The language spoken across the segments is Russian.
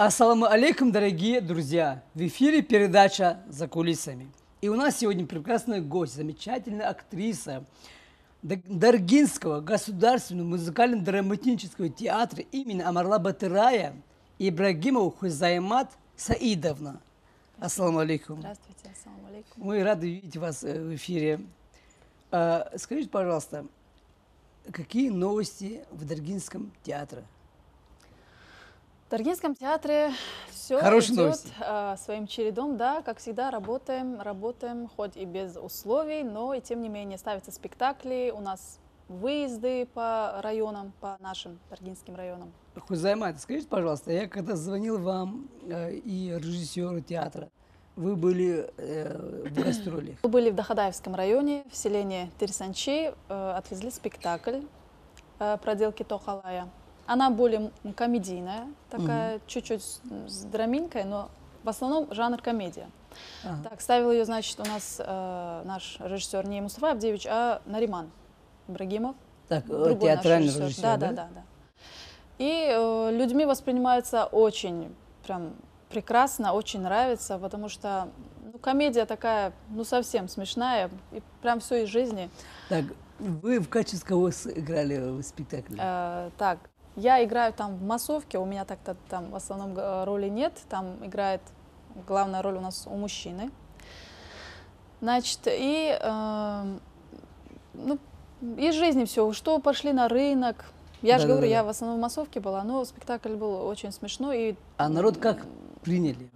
Ассаламу алейкум, дорогие друзья! В эфире передача «За кулисами». И у нас сегодня прекрасный гость, замечательная актриса Даргинского государственного музыкально-драматического театра имени Амарла Батырая Ибрагимова Хузаймат Саидовна. Ассаламу алейкум. Здравствуйте, ассаламу алейкум. Мы рады видеть вас э, в эфире. А, скажите, пожалуйста, какие новости в Даргинском театре? В Даргинском театре все Хорошие идет новости. а, своим чередом, да, как всегда работаем, работаем, хоть и без условий, но и тем не менее ставятся спектакли, у нас выезды по районам, по нашим Даргинским районам. Хузаймат, скажите, пожалуйста, я когда звонил вам э, и режиссеру театра, вы были э, в гастроли. Мы были в Дахадаевском районе, в селении Терсанчи, э, отвезли спектакль э, «Проделки Тохалая». Она более комедийная, такая, чуть-чуть с, драминкой, но в основном жанр комедия. Ага. Так, ставил ее, значит, у нас э, наш режиссер не Мустафа Абдевич, а Нариман Ибрагимов. Так, э, другой наш театральный режиссер, да, да, да, да. И э, людьми воспринимается очень прям прекрасно, очень нравится, потому что ну, комедия такая, ну совсем смешная, и прям все из жизни. Так, вы в качестве кого сыграли в спектакле? Э, так, я играю там в массовке, у меня так-то там в основном э, роли нет, там играет главная роль у нас у мужчины. Значит, и э, ну, из жизни все, что пошли на рынок. Я же Да-да-да. говорю, я в основном в массовке была, но спектакль был очень смешной. И А народ как приняли?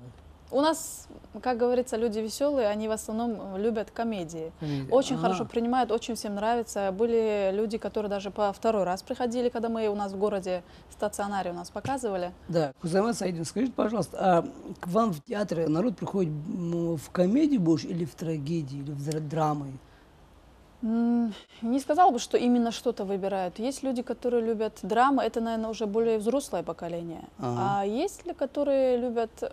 У нас, как говорится, люди веселые, они в основном любят комедии. Очень А, хорошо принимают, очень всем нравится. Были люди, которые даже по второй раз приходили, когда мы у нас в городе стационаре у нас показывали. Да, Хузаймат Саидовна, скажите, пожалуйста, а к вам в театре народ приходит м, в комедии больше или в трагедии, или в дра- драмы? Не сказала бы, что именно что-то выбирают. Есть люди, которые любят драмы, это, наверное, уже более взрослое поколение. Ага. А есть ли, которые любят э,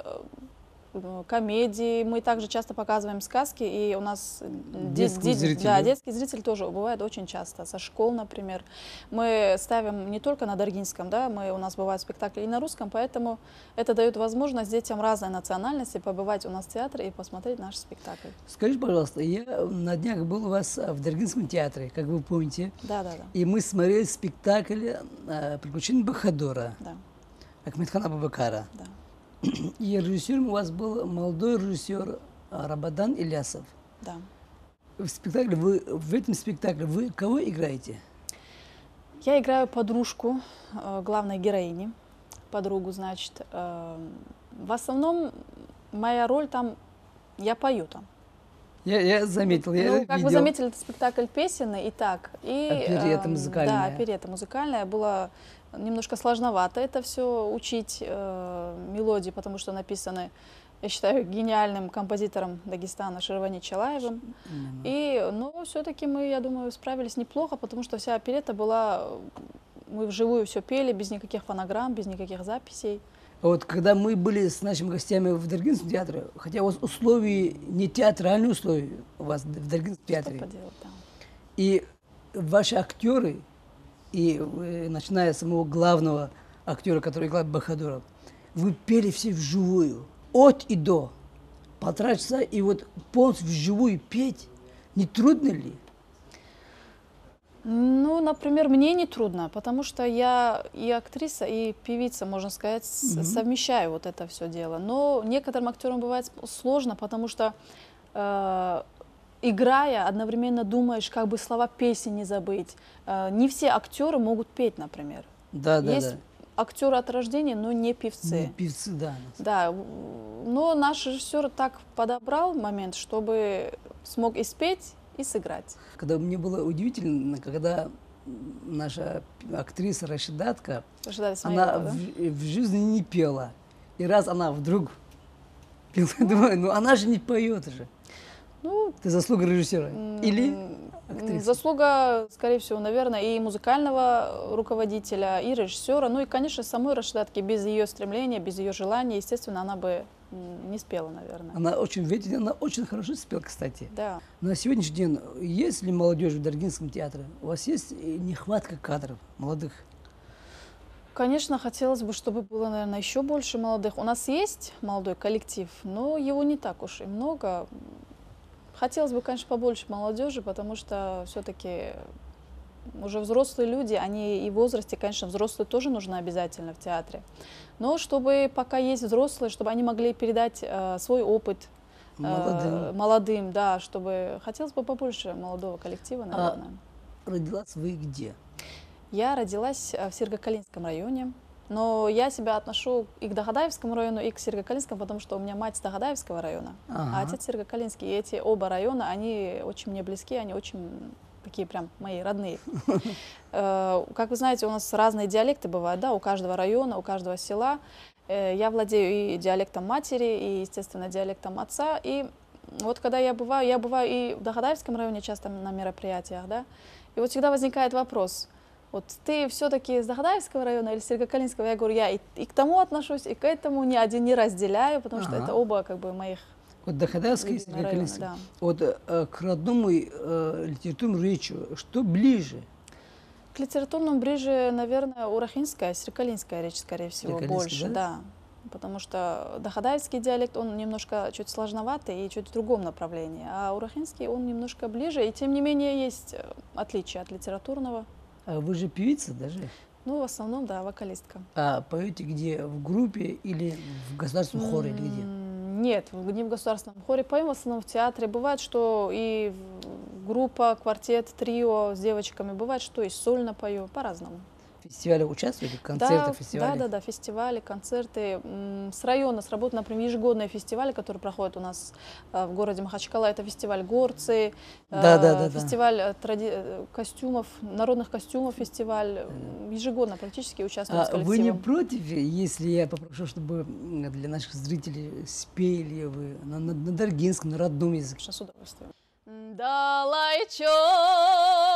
комедии? Мы также часто показываем сказки, и у нас э, де- Детскому де- зрителю. Да, детский зритель тоже бывает очень часто. Со школ, например. Мы ставим не только на Даргинском, да, мы, у нас бывают спектакли и на русском, поэтому это дает возможность детям разной национальности побывать у нас в театре и посмотреть наш спектакль. Скажите, пожалуйста, я на днях был у вас а, в Даргинском театре, как вы помните, Да, да, да. и мы смотрели спектакль э, «Приключения Бахадора» да, Ахмедхана Бабакара. да. И режиссером у вас был молодой режиссер а, Рабадан Ильясов. да. В спектакле вы в этом спектакле вы кого играете? Я играю подружку э, главной героини, подругу, значит. Э, в основном моя роль там, я пою там. Я, я заметил, я ну, как видел. вы заметили, это спектакль песенный и так. И, Оперетта эм, музыкальная. Да, оперета музыкальная. Было немножко сложновато это все учить, э, мелодии, потому что написаны, я считаю, гениальным композитором Дагестана Шервани Чалаевым. Именно. И, но все-таки мы, я думаю, справились неплохо, потому что вся оперета была, мы вживую все пели, без никаких фонограмм, без никаких записей. Вот когда мы были с нашими гостями в Даргинском театре, хотя у вас условия не театральные условия у вас в Даргинском Что театре, поделать, да. и ваши актеры, и вы, начиная с самого главного актера, который играет Бахадуров, вы пели все вживую, от и до, полтора часа, и вот полностью вживую петь, не трудно ли? Ну, например, мне не трудно, потому что я и актриса, и певица, можно сказать, с- Мгм. совмещаю вот это все дело. Но некоторым актерам бывает сложно, потому что э, играя, одновременно думаешь, как бы слова песни не забыть. Э, не все актеры могут петь, например. Да, да, Есть да. актеры от рождения, но не певцы. Не певцы, да. Да, но наш режиссер так подобрал момент, чтобы смог и спеть, и сыграть. Когда мне было удивительно, когда наша актриса Рашидатка, Ожидали она да? в, в жизни не пела. И раз она вдруг пела, думаю, ну она же не поет же. Ну, Это заслуга режиссера. Или актрисы? Заслуга, скорее всего, наверное, и музыкального руководителя, и режиссера, ну и, конечно, самой Рашидатки. Без ее стремления, без ее желания, естественно, она бы не спела, наверное. она очень, видите, она очень хорошо спела, кстати. Да. На сегодняшний день есть ли молодежь в Даргинском театре? У вас есть э, нехватка кадров молодых? Конечно, хотелось бы, чтобы было, наверное, еще больше молодых. У нас есть молодой коллектив, но его не так уж и много. Хотелось бы, конечно, побольше молодежи, потому что все-таки уже взрослые люди, они и в возрасте, конечно, взрослые тоже нужны обязательно в театре. Но чтобы пока есть взрослые, чтобы они могли передать э, свой опыт э, молодым. молодым, да, чтобы хотелось бы побольше молодого коллектива, наверное. А родилась вы где? Я родилась э, в Сергокалинском районе, но я себя отношу и к Догадаевскому району, и к Сергокалинскому, потому что у меня мать с Догадаевского района, а ага. а отец Сергокалинский. И эти оба района, они очень мне близки, они очень такие прям мои родные. Э, как вы знаете, у нас разные диалекты бывают, да, у каждого района, у каждого села. Э, я владею и диалектом матери, и, естественно, диалектом отца. И вот когда я бываю, я бываю и в Догадаевском районе часто на мероприятиях, да, и вот всегда возникает вопрос – вот ты все-таки из Дахадаевского района или Сергокалинского? Я говорю, я и, и к тому отношусь, и к этому ни один не разделяю, потому ага. что это оба как бы моих вот Дахадаевский и Сергокалинский. Да. Вот э, к родному э, литературному речи, что ближе? К литературному ближе, наверное, урахинская, сергокалинская речь, скорее всего, больше, да? да. Потому что дахадаевский диалект, он немножко чуть сложноватый и чуть в другом направлении, а урахинский, он немножко ближе, и тем не менее есть э, отличия от литературного. А вы же певица даже? Ну, в основном, да, вокалистка. А поете где? В группе или в государственном хоре или где? Нет, не в государственном хоре. Поем в основном в театре. Бывает, что и группа, квартет, трио с девочками. Бывает, что и сольно пою. По-разному фестивале участвуете, в концертах, да, фестивалях? Да, да, да, фестивали, концерты. С района сработал, например, ежегодные фестивали, которые проходят у нас э, в городе Махачкала. Это фестиваль горцы, да, да, да, фестиваль да. Э, тради... Э, костюмов, народных костюмов фестиваль. Ежегодно практически участвуем а с коллективом. Вы не против, если я попрошу, чтобы для наших зрителей спели вы на, на, на Даргинском, на родном языке? С удовольствием. Далайчом дельчас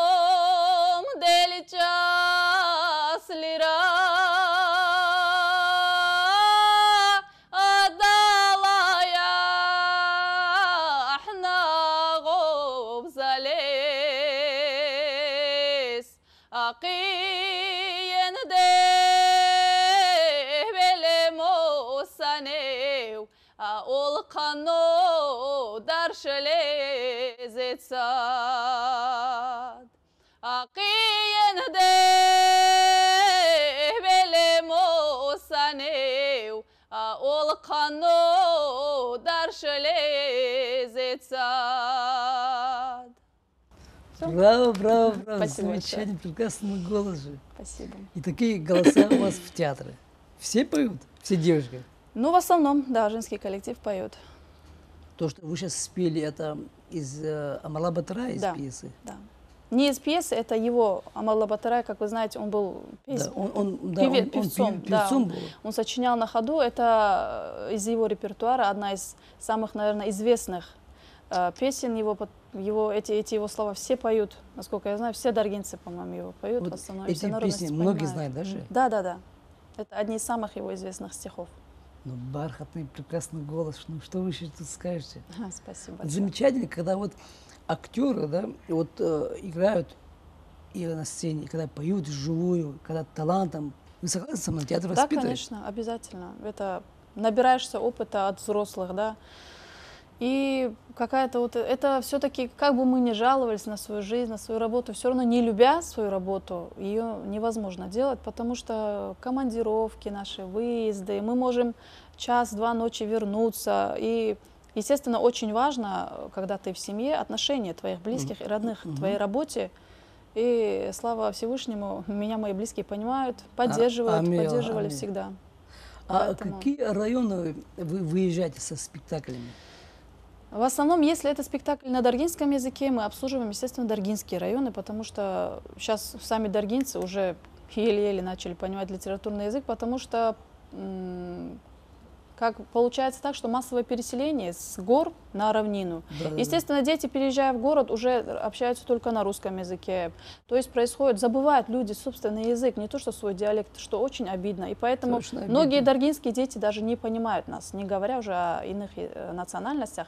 Даршелезецад Браво, браво, браво. Спасибо Замечательный, прекрасный голос же. Спасибо. И такие голоса у вас в театре. Все поют? Все девушки? Ну, в основном, да, женский коллектив поет. То, что вы сейчас спели, это из э, Амала Батара, из да, пьесы? Да. Не из пьесы, это его Амала Батарай, как вы знаете, он был певец, да, он, он, да, он, певцом. Он, да, он, был. он сочинял на ходу, это э, из его репертуара одна из самых, наверное, известных э, песен его, его эти, эти его слова все поют, насколько я знаю, все даргинцы, по-моему, его поют вот в основном. Эти песни многие знают даже? Да, да, да. Это одни из самых его известных стихов. Ну, бархатный, прекрасный голос. Ну, что вы еще тут скажете? А, спасибо. Большое. Замечательно, когда вот актеры, да, вот э, играют и на сцене, когда поют живую, когда талантом. Вы согласны со мной? Театр Да, конечно, обязательно. Это набираешься опыта от взрослых, да. И какая-то вот, это все-таки, как бы мы ни жаловались на свою жизнь, на свою работу, все равно не любя свою работу, ее невозможно делать, потому что командировки наши, выезды, мы можем час-два ночи вернуться. И, естественно, очень важно, когда ты в семье, отношения твоих близких и родных к твоей работе. И слава Всевышнему, меня мои близкие понимают, поддерживают, а, аминь, поддерживали аминь. всегда. А Поэтому... какие районы вы выезжаете со спектаклями? В основном, если это спектакль на даргинском языке, мы обслуживаем, естественно, даргинские районы, потому что сейчас сами даргинцы уже еле-еле начали понимать литературный язык, потому что как получается так, что массовое переселение с гор на равнину. Да, да, Естественно, дети, переезжая в город, уже общаются только на русском языке. То есть происходит, забывают люди собственный язык, не то что свой диалект, что очень обидно. И поэтому Точно многие обидно. даргинские дети даже не понимают нас, не говоря уже о иных э, национальностях.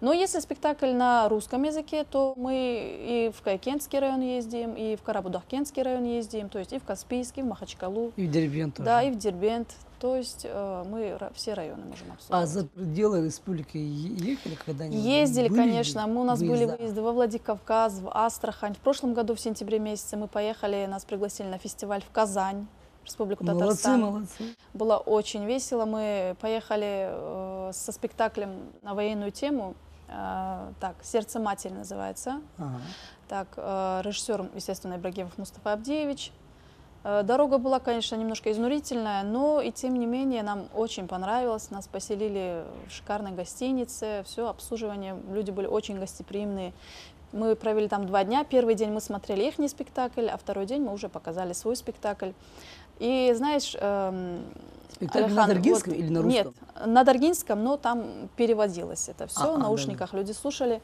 Но если спектакль на русском языке, то мы и в Кайкенский район ездим, и в Карабудахкенский район ездим, то есть и в Каспийский, в Махачкалу, И в Дербент тоже. да, и в Дербент. То есть э, мы все районы можем А обслуживать. за пределы республики ехали когда-нибудь? Ездили, Были ли конечно. Мы, у нас были выезда? выезды во Владикавказ, в Астрахань. В прошлом году, в сентябре месяце, мы поехали, нас пригласили на фестиваль в Казань, Республику Молодцы, Татарстан. молодцы. Было очень весело. Мы поехали э, со спектаклем на военную тему. Э, так, «Сердце матери» называется. Ага. Так, э, режиссер, естественно, Ибрагимов Мустафа Абдеевич. Э, Дорога была, конечно, немножко изнурительная, но и тем не менее нам очень понравилось. Нас поселили в шикарной гостинице, все обслуживание, люди были очень гостеприимные. Мы провели там два дня. Первый день мы смотрели их спектакль, а второй день мы уже показали свой спектакль. И знаешь, эм, Спектакль на Александр, Даргинском вот- или на русском? Нет, на Даргинском, но там переводилось это все, А, в да, наушниках люди слушали.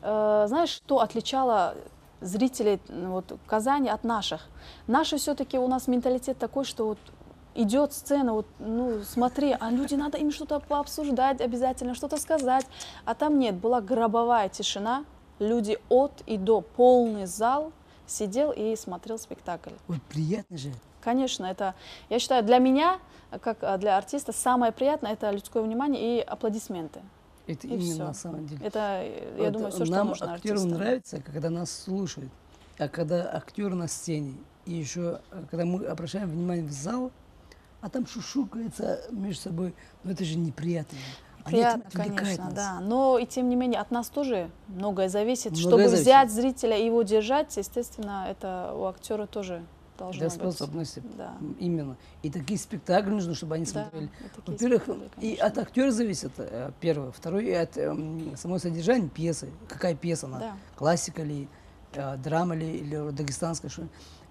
Э, знаешь, что отличало зрителей вот, Казани от наших? Наши все-таки у нас менталитет такой, что вот идет сцена, вот, ну, смотри, а люди надо им что-то пообсуждать обязательно, что-то сказать. А там нет, была гробовая тишина, люди от и до, полный зал сидел и смотрел спектакль. Ой, приятно же. Конечно, это, я считаю, для меня, как а, для артиста, самое приятное это людское внимание и аплодисменты. Это И именно всё. на самом деле. Это, э, я Вот думаю, все, что нам, нужно актерам, артистам. нравится, когда нас слушают. А когда актер на сцене, и еще, э, когда мы обращаем внимание в зал, а там шушукается между собой, ну это же неприятно. Приятно, конечно, нас. да. Но и тем не менее от нас тоже многое зависит. Многое Чтобы зависит. взять зрителя и его держать, естественно, это у актера тоже должно Для быть. способности. Да. Именно. И такие спектакли нужно, чтобы они Да, смотрели. такие Во-первых, и от актера зависит, э, первое. Второе, и от эм, самого содержания пьесы. Какая пьеса она? Да. Классика ли, э, драма ли, или дагестанская. Что.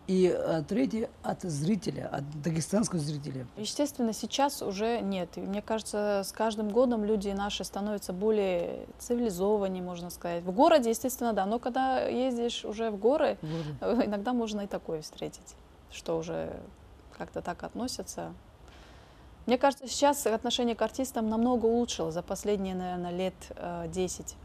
И э, третье, от зрителя, от дагестанского зрителя. Естественно, сейчас уже нет. И мне кажется, с каждым годом люди наши становятся более цивилизованнее, можно сказать. В городе, естественно, да. Но когда ездишь уже в горы, Вот. Э, Иногда можно и такое встретить, что уже как-то так относятся. Мне кажется, сейчас отношение к артистам намного улучшилось за последние, наверное, лет э, 10.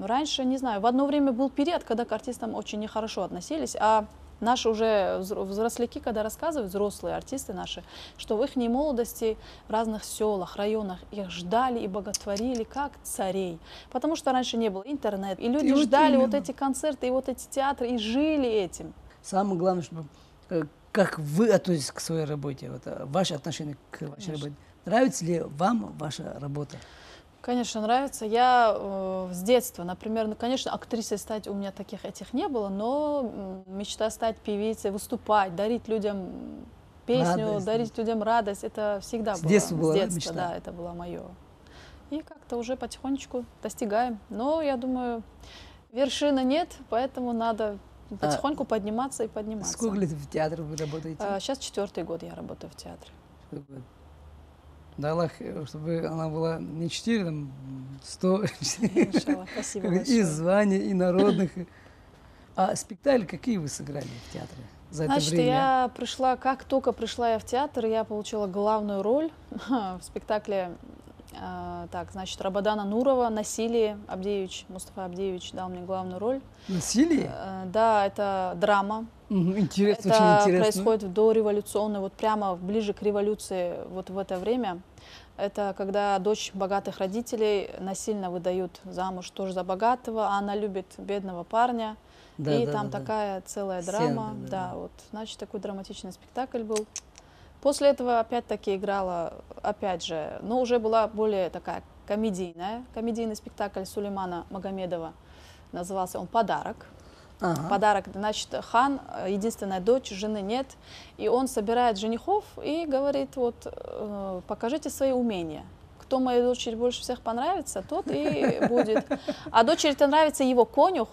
Раньше, не знаю, в одно время был период, когда к артистам очень нехорошо относились, а наши уже взро- взросляки, когда рассказывают, взрослые артисты наши, что в их молодости в разных селах, районах их ждали и боготворили как царей. Потому что раньше не было интернета, и люди вот ждали вот именно. эти концерты и вот эти театры, и жили этим. Самое главное, чтобы э, как вы относитесь к своей работе, вот, э, ваше отношение к вашей Конечно. работе. Нравится ли вам ваша работа? Конечно, нравится. Я э, с детства, например, ну, конечно, актрисой стать у меня таких этих не было, но мечта стать певицей, выступать, дарить людям песню, Радость, дарить людям радость, это всегда С было. детства была, с да, детства, мечта? да, это было мое. И как-то уже потихонечку достигаем. Но я думаю, вершины нет, поэтому надо потихоньку подниматься и подниматься. А Сколько лет в театре вы работаете? А, сейчас четвертый год я работаю в театре. Сколько лет? Дай Аллах, э, чтобы она была не 4, там, 100. Иншаллах, спасибо И званий, и народных. А спектакли какие вы сыграли в театре за Значит, это время? я пришла, как только пришла я в театр, я получила главную роль в спектакле. э, так, значит, Рабадана Нурова «Насилие». Абдеевич, Мустафа Абдеевич дал мне главную роль. Насилие? Э, да, это драма. Интересно, это очень интересно. происходит в дореволюционной, вот прямо ближе к революции, вот в это время. Это когда дочь богатых родителей насильно выдают замуж тоже за богатого, а она любит бедного парня. Да, и да, там да, да. такая целая Сцена, драма. да, Да, да. вот, значит, такой драматичный спектакль был. После этого опять-таки играла, опять же, но уже была более такая комедийная, комедийный спектакль Сулеймана Магомедова. Назывался он «Подарок». Ага. Подарок, значит, хан, э, единственная дочь, жены нет, и он собирает женихов и говорит, вот, э, покажите свои умения. Кто моей дочери больше всех понравится, тот и будет. А дочери-то нравится его конюх,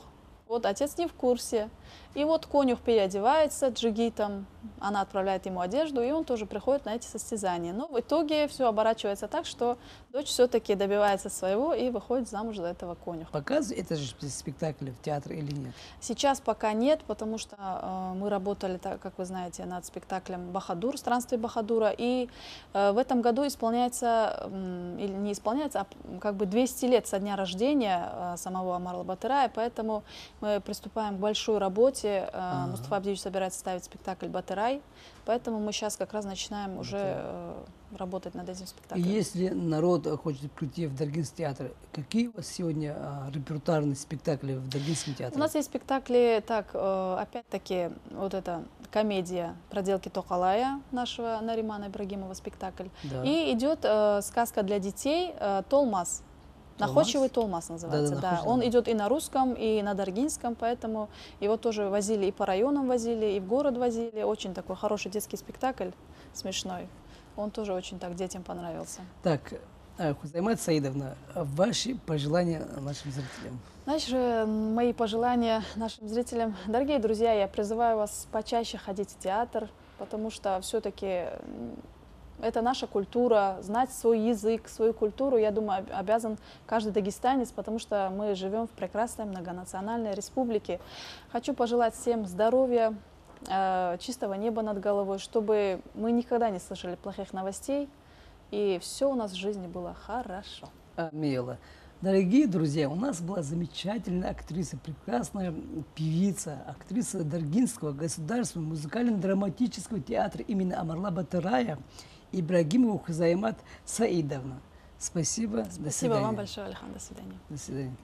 вот отец не в курсе. И вот конюх переодевается джигитом, она отправляет ему одежду, и он тоже приходит на эти состязания. Но в итоге все оборачивается так, что дочь все-таки добивается своего и выходит замуж за этого конюха. Показывают это же спектакль в театре или нет? Сейчас пока нет, потому что э, мы работали, так, как вы знаете, над спектаклем «Бахадур», «Странствие Бахадура», и э, в этом году исполняется, э, или не исполняется, а как бы 200 лет со дня рождения э, самого Амарла Батырая, поэтому мы приступаем к большой работе. Э, Ага. Мустафа Абдиевич собирается ставить спектакль «Батырай», поэтому мы сейчас как раз начинаем уже э, работать над этим И спектаклем. Если народ хочет прийти в Даргинский театр, какие у вас сегодня а, репертуарные спектакли в Даргинском театре? У нас есть спектакли, так, э, опять-таки, вот эта комедия «Проделки Токалая» нашего Наримана Ибрагимова спектакль. Да. И идет э, сказка для детей э, «Толмас». «Толмас»? Находчивый Толмас называется, Да-да, да. находчивый. Он идет и на русском, и на даргинском, поэтому его тоже возили и по районам возили, и в город возили. Очень такой хороший детский спектакль, смешной. Он тоже очень так детям понравился. Так, э, Хузаймат Саидовна, ваши пожелания нашим зрителям? Знаешь, э, мои пожелания нашим зрителям. Дорогие друзья, я призываю вас почаще ходить в театр, потому что все-таки это наша культура, знать свой язык, свою культуру, я думаю, об- обязан каждый дагестанец, потому что мы живем в прекрасной многонациональной республике. Хочу пожелать всем здоровья, э, чистого неба над головой, чтобы мы никогда не слышали плохих новостей, и все у нас в жизни было хорошо. Амела. Дорогие друзья, у нас была замечательная актриса, прекрасная певица, актриса Даргинского государственного музыкально-драматического театра имени Амарла Батырая Ибрагимова Хузаймат Саидовна. Спасибо. До Спасибо свидания. вам большое, Алихан. До свидания. До свидания.